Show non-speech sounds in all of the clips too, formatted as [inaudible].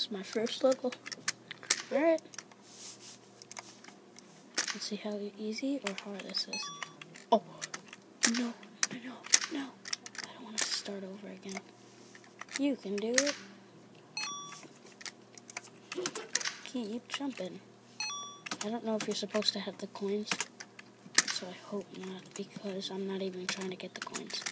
This is my first level. Alright. Let's see how easy or hard this is. Oh, no, no, no, no. I don't want to start over again. You can do it. Keep jumping. I don't know if you're supposed to have the coins, so I hope not, because I'm not even trying to get the coins.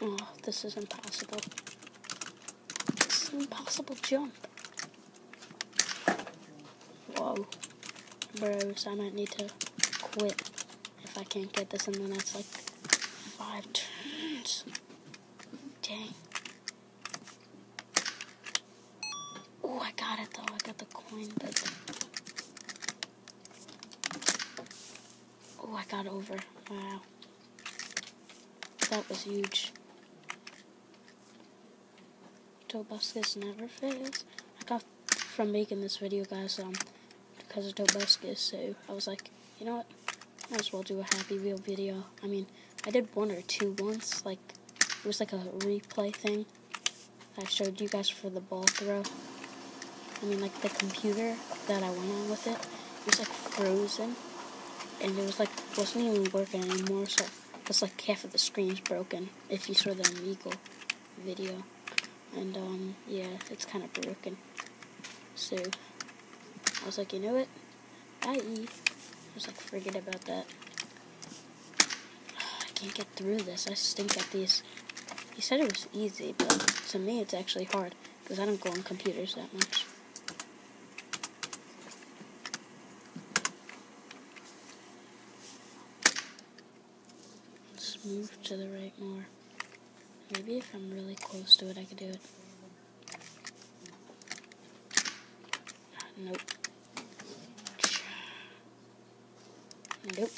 Oh, this is impossible. This is an impossible jump. Whoa. Bros, I might need to quit if I can't get this, and then that's like five turns. Dang. Oh, I got it though. I got the coin, but. Oh, I got over. Wow. That was huge. Tobuscus never fails. I got from making this video, guys, um, because of Tobuscus, so I was like, you know what, might as well do a Happy Wheel video. I mean, I did one or two once, like, it was like a replay thing. I showed you guys for the ball throw. I mean, like, the computer that I went on with it, it was, like, frozen, and it was, like, wasn't even working anymore, so it's like half of the screen's broken, if you saw the Amigo video. And, um, yeah, it's kind of broken. So, I was like, you know what? I I was like, forget about that. [sighs] I can't get through this. I stink at these. He said it was easy, but to me it's actually hard because I don't go on computers that much. Let's move to the right more. Maybe if I'm really close to it, I could do it. Nope. Nope.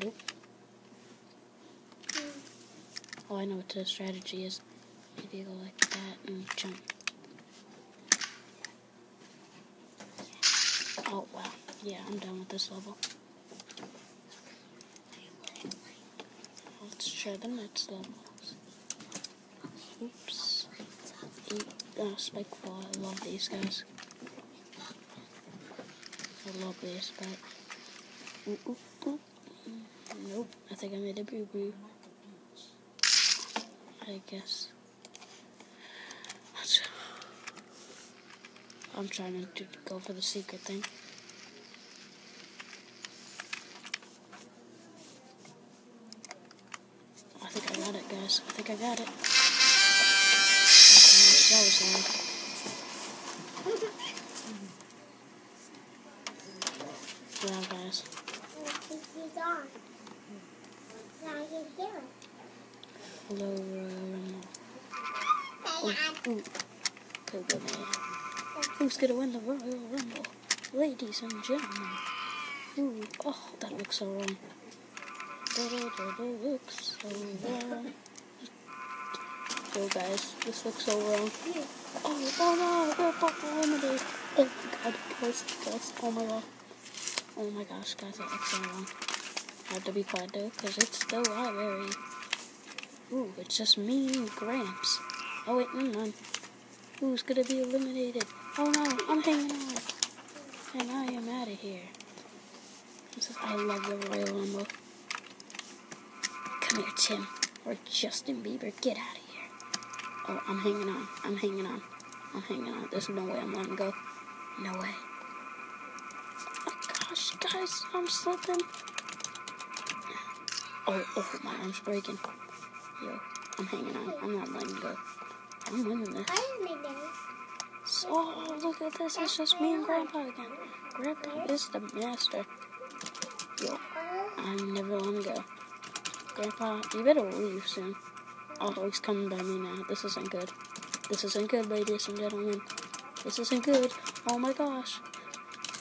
Nope. Oh, I know what the strategy is. Maybe go like that and jump. Oh, wow. Yeah, I'm done with this level. Let's try the next levels. Oops. Eight, uh, spike ball. I love these guys. I love this, but. Ooh, ooh, ooh. Nope. I think I made a boo boo. I guess. [sighs] I'm trying to go for the secret thing. I think I got it, guys. I think I got it. Um, oh, okay, that was. Wow, guys. He's on. Now he's doing. Flora. Ooh, ooh. Go, go. Who's gonna win the Royal Rumble? Ladies and gentlemen. Ooh, oh, that looks so um, wrong. Da, da, da, da, looks so wrong. Yo, guys, this looks so wrong. Oh, oh no, they're both eliminated. Oh my god, guys, guys, oh my god. Oh my gosh, guys, that looks so wrong. I have to be quiet though, because it's still library. Ooh, it's just me and Gramps. Oh wait, never mind. Who's gonna be eliminated? Oh no, I'm hanging on. And I am out of here. I love the Royal Rumble. Come here, Tim. Or Justin Bieber. Get out of here. Oh, I'm hanging on. I'm hanging on. I'm hanging on. There's no way I'm letting go. No way. Oh my gosh, guys, I'm slipping. Oh, oh, my arm's breaking. Yo, I'm hanging on. I'm not letting go. I'm winning this. I made it. So, oh, look at this. It's just me and Grandpa again. Grandpa is the master. Yo, I'm never letting go. Grandpa, you better leave soon. Oh, he's coming by me now. This isn't good. This isn't good, ladies and gentlemen. This isn't good. Oh my gosh.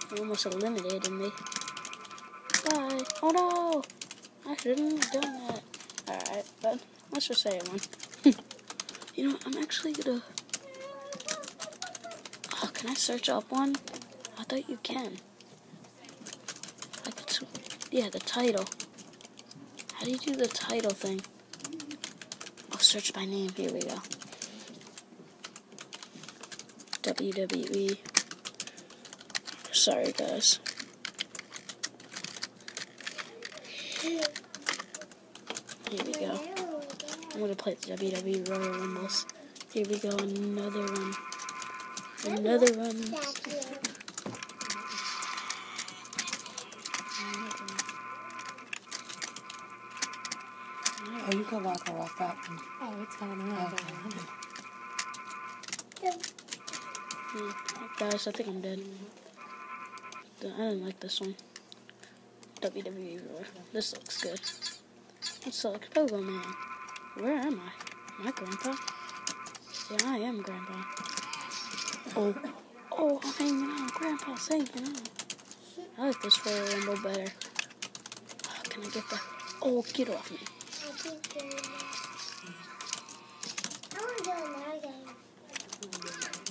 He almost eliminated me. Bye. Oh no! I shouldn't have done that. Alright, but let's just say it won. [laughs] you know, I'm actually gonna. Oh, can I search up one? I thought you can. Yeah, the title. How do you do the title thing? Search by name. Here we go. WWE. Sorry, guys. Here we go. I'm gonna play the WWE Royal Rumbles. Here we go, another one. Another one. Oh, you can walk her off that one. Oh, it's fine. I'm not Okay. going. Hmm, Guys, I think I'm dead. I didn't like this one. WWE Royal. This looks good. This looks Pogo Man. Where am I? My Grandpa? Yeah, I am Grandpa. Oh, oh, I'm hanging on. Grandpa's hanging on. I like this Royal Rumble better. Oh, can I get that? Oh, get off me. Ooh,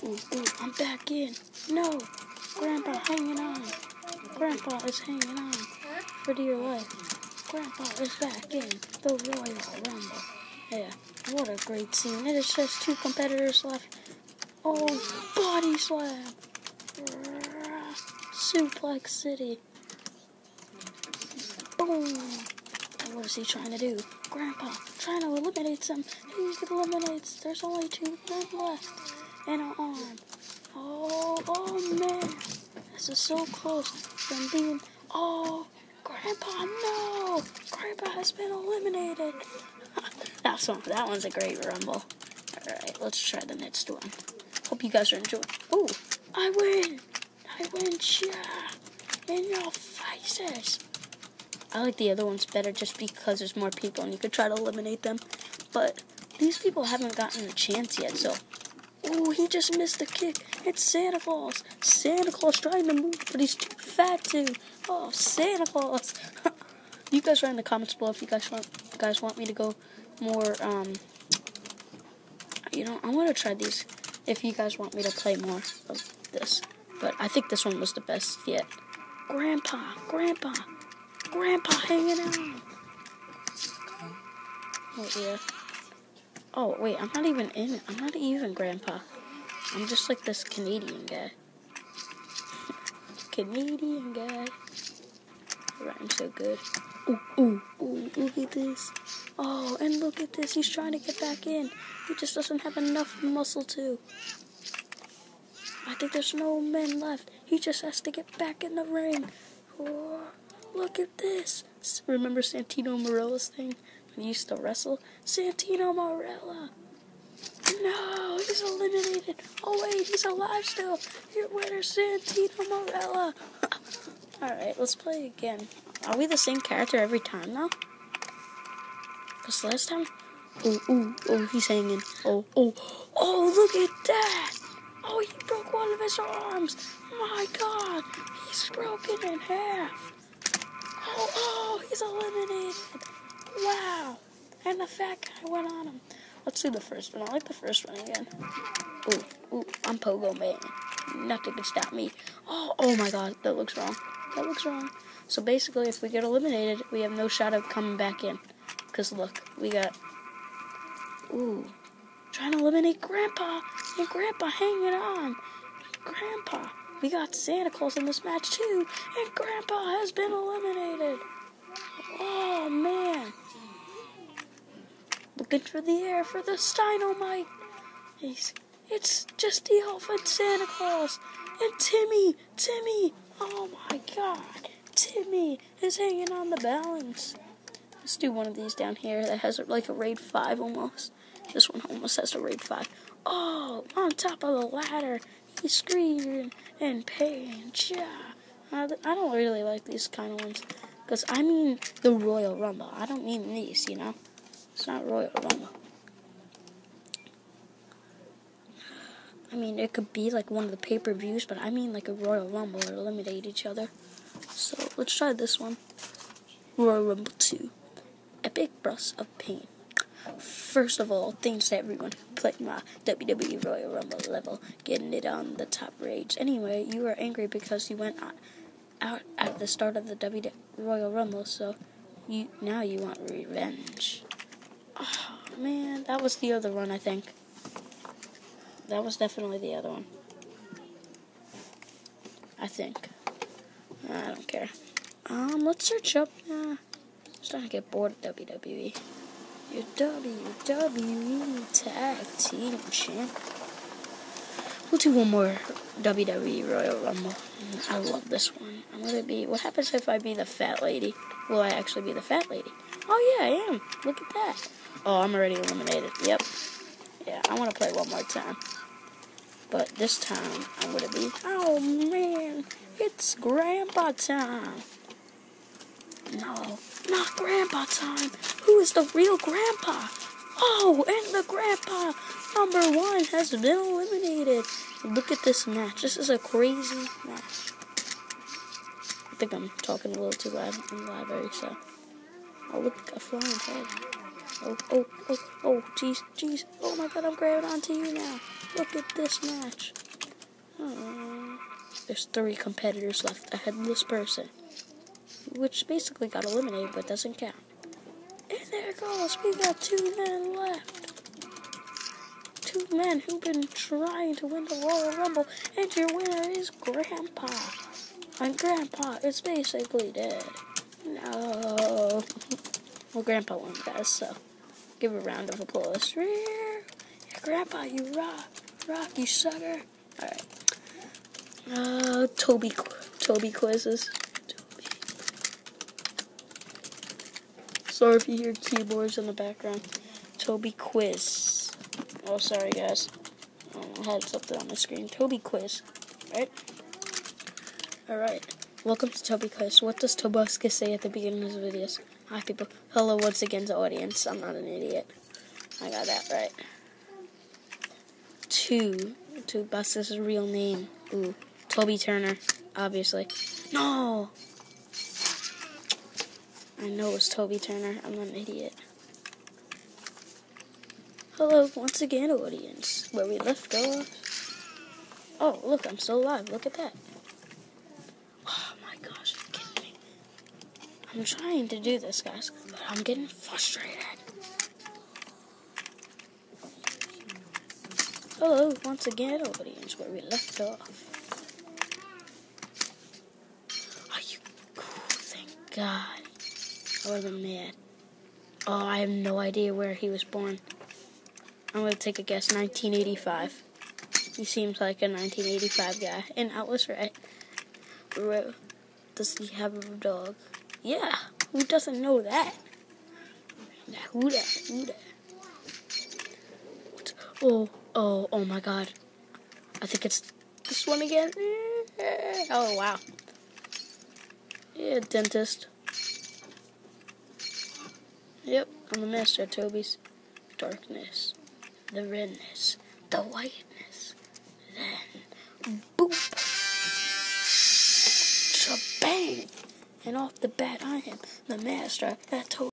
ooh, I'm back in. No, Grandpa hanging on. Grandpa is hanging on for dear life. Grandpa is back in the Royal Rumble. Yeah, what a great scene. It is just two competitors left. Oh, body slam. Suplex City. Boom. What is he trying to do? Grandpa trying to eliminate some. He eliminates. There's only two men left. And an arm. Oh, oh man. This is so close from being. Oh, Grandpa, no! Grandpa has been eliminated. [laughs] That's one. That one's a great rumble. All right, let's try the next one. Hope you guys are enjoying. Oh, I win! I win, yeah! In your faces. I like the other ones better just because there's more people and you could try to eliminate them. But these people haven't gotten a chance yet, so. Oh, he just missed the kick. It's Santa Claus. Santa Claus trying to move, but he's too fat to. Oh, Santa Claus. [laughs] you guys write in the comments below if you guys want guys want me to go more um you know, I'm gonna try these if you guys want me to play more of this. But I think this one was the best yet. Grandpa, Grandpa, Grandpa hanging out. Oh yeah. Oh wait, I'm not even in it. I'm not even Grandpa. I'm just like this Canadian guy. [laughs] Canadian guy. Rhymes so good. Ooh, ooh, ooh, look at this. Oh, and look at this. He's trying to get back in. He just doesn't have enough muscle to. I think there's no men left. He just has to get back in the ring. Oh, look at this. Remember Santino Marella's thing when he used to wrestle? Santino Marella. No, he's eliminated. Oh wait, he's alive still. Your winner, Santino Marella. [laughs] All right, let's play again. Are we the same character every time now? Cause last time, oh, oh, oh, he's hanging. Oh, oh, oh, look at that. Oh, he broke one of his arms. My God, he's broken in half. Oh, oh, he's eliminated. Wow. And the fat guy went on him. Let's do the first one. I like the first one again. Ooh, ooh, I'm Pogo Man. Nothing can stop me. Oh, oh my God, that looks wrong. That looks wrong. So basically, if we get eliminated, we have no shot of coming back in. Cause look, we got. Ooh, trying to eliminate Grandpa, and Grandpa hanging on. Grandpa, we got Santa Claus in this match too, and Grandpa has been eliminated. Oh man. Looking for the air for the dynamite. He's, it's just the elf and Santa Claus. And Timmy, Timmy, oh my god. Timmy is hanging on the balance. Let's do one of these down here that has like a raid 5 almost. This one almost has a raid 5. Oh, on top of the ladder. He's screaming in pain. Yeah. I don't really like these kind of ones. Because I mean the Royal Rumble. I don't mean these, you know? It's not Royal Rumble. I mean, it could be like one of the pay per views, but I mean like a Royal Rumble or eliminate each other. So let's try this one Royal Rumble 2 Epic Burst of Pain. First of all, thanks to everyone who played my WWE Royal Rumble level, getting it on the top rage. Anyway, you were angry because you went out- at the start of the WWE Royal Rumble, so you now you want revenge. Oh man, that was the other one, I think. That was definitely the other one. I think. I don't care. Um, let's search up. Uh, starting to get bored of WWE. Your WWE Tag Team Champ. We'll do one more WWE Royal Rumble. I love this one. I'm gonna be. What happens if I be the fat lady? Will I actually be the fat lady? Oh yeah, I am. Look at that. Oh, I'm already eliminated. Yep. Yeah, I want to play one more time. But this time, I'm gonna be. Oh man, it's Grandpa time. No, not Grandpa time. Who is the real Grandpa? Oh, and the Grandpa number one has been eliminated. Look at this match. This is a crazy match. I think I'm talking a little too loud in the library, so. Oh, look, a flying head. Oh, oh, oh, oh, jeez, jeez. Oh my god, I'm grabbing onto you now. Look at this match. Oh. There's three competitors left. A headless person. Which basically got eliminated, but doesn't count. And there goes. We got two men left. Two men who've been trying to win the Royal Rumble, and your winner is Grandpa. And Grandpa is basically dead. No. Well, Grandpa won, guys, so give a round of applause. Yeah, Grandpa, you rock. Rock, you sucker. Alright. Uh, Toby, Toby quizzes. Toby. Sorry if you hear keyboards in the background. Toby quiz. Oh, sorry, guys. Oh, I had something on my screen. Toby quiz. Right? Alright. Welcome to Toby Quiz. What does Tobuscus say at the beginning of his videos? Hi, people. Hello once again to audience. I'm not an idiot. I got that right. Two. Tobuscus' real name. Ooh. Toby Turner. Obviously. No! I know it was Toby Turner. I'm an idiot. Hello once again, audience. Where we left off. Oh, look, I'm still alive. Look at that. Oh my gosh, are you kidding me? I'm trying to do this, guys, but I'm getting frustrated. Hello, once again, audience, where we left off. Are you cool? Thank God. I been mad. Oh, I have no idea where he was born. I'm going to take a guess 1985. He seems like a 1985 guy. And I was right. Does he have a dog? Yeah. Who doesn't know that? Who that? Who that? Oh, oh, oh my god. I think it's this one again. [laughs] Oh, wow. Yeah, dentist. Yep, I'm the master of Toby's darkness, the redness, the whiteness. Then, boop, shabang, and off the bat I am the master at Toby.